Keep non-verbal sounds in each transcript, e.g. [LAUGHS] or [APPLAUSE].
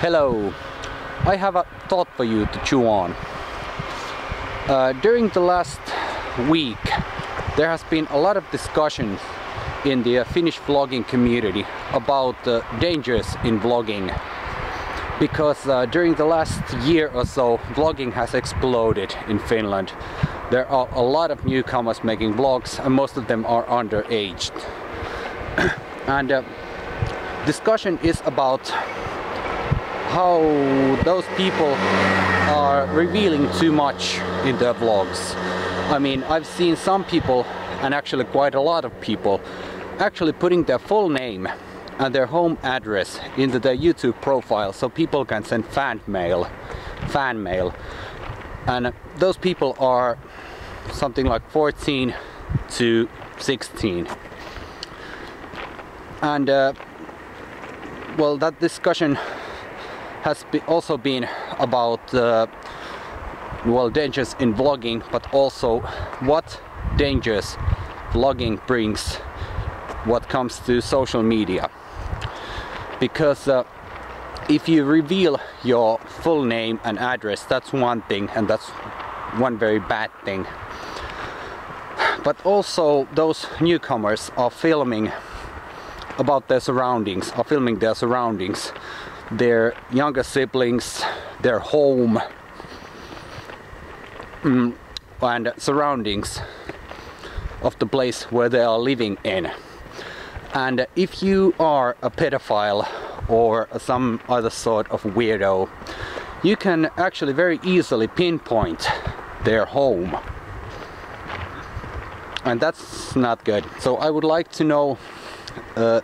Hello, I have a thought for you to chew on. Uh, during the last week, there has been a lot of discussions in the uh, Finnish vlogging community about the dangers in vlogging because uh, during the last year or so vlogging has exploded in Finland. There are a lot of newcomers making vlogs and most of them are underage. [COUGHS] and uh, discussion is about how those people are revealing too much in their vlogs. I mean, I've seen some people, and actually quite a lot of people, actually putting their full name and their home address into their YouTube profile so people can send fan mail, fan mail. And those people are something like 14 to 16. And uh, well, that discussion has be also been about uh, well dangers in vlogging but also what dangers vlogging brings what comes to social media. Because uh, if you reveal your full name and address that's one thing and that's one very bad thing. But also those newcomers are filming about their surroundings are filming their surroundings their younger siblings, their home mm, and surroundings of the place where they are living in. And if you are a pedophile or some other sort of weirdo, you can actually very easily pinpoint their home. And that's not good. So I would like to know uh,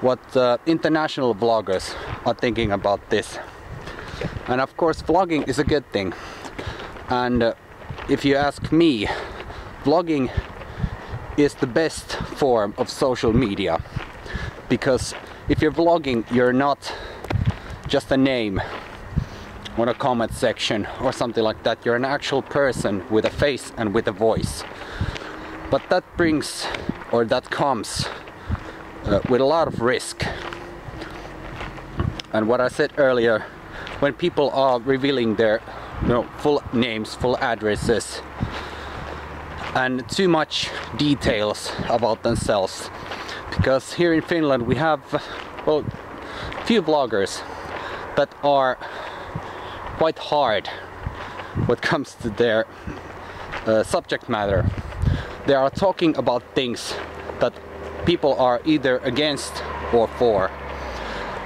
what uh, international vloggers are thinking about this. And of course vlogging is a good thing. And uh, if you ask me, vlogging is the best form of social media. Because if you're vlogging, you're not just a name on a comment section or something like that. You're an actual person with a face and with a voice. But that brings, or that comes uh, with a lot of risk. And what I said earlier, when people are revealing their you know, full names, full addresses, and too much details about themselves, because here in Finland we have, well, few bloggers that are quite hard when it comes to their uh, subject matter. They are talking about things people are either against or for.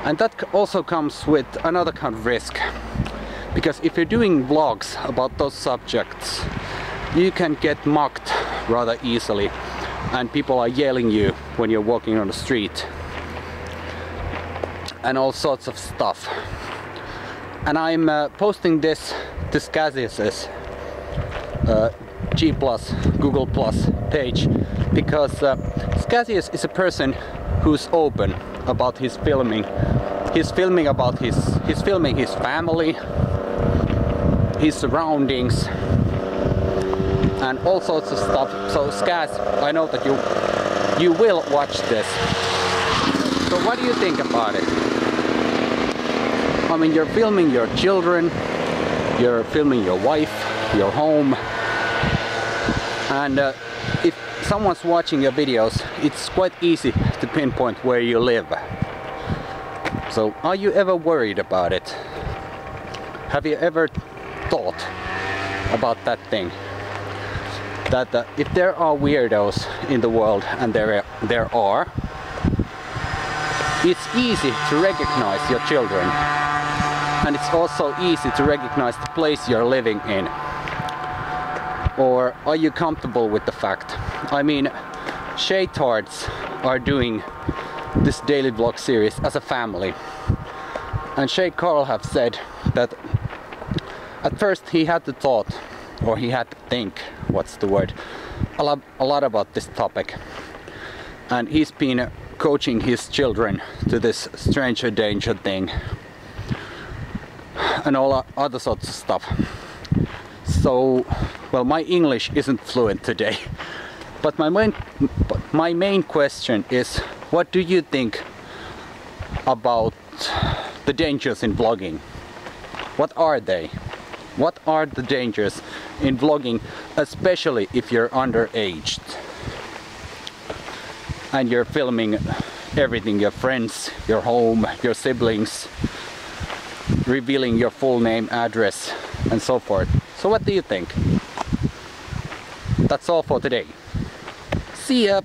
And that also comes with another kind of risk. Because if you're doing vlogs about those subjects, you can get mocked rather easily and people are yelling you when you're walking on the street and all sorts of stuff. And I'm uh, posting this to Sk4zZi0uS's uh, G+, Google Plus page because uh, is a person who's open about his filming. He's filming about his, he's filming his family, his surroundings, and all sorts of stuff. So Scaz, I know that you you will watch this. So what do you think about it? I mean, you're filming your children, you're filming your wife, your home, and uh, if someone's watching your videos, it's quite easy to pinpoint where you live. So are you ever worried about it? Have you ever thought about that thing? That uh, if there are weirdos in the world, and there, there are, it's easy to recognize your children. And it's also easy to recognize the place you're living in. Or are you comfortable with the fact? I mean, Shaytards are doing this daily vlog series as a family. And Shay Carl have said that at first he had the thought, or he had to think, what's the word, a lot, a lot about this topic. And he's been coaching his children to this stranger danger thing and all other sorts of stuff. So, well, my English isn't fluent today. [LAUGHS] But my main, my main question is, what do you think about the dangers in vlogging. What are they? What are the dangers in vlogging, especially if you're underaged? And you're filming everything, your friends, your home, your siblings, revealing your full name, address, and so forth. So what do you think? That's all for today. See ya!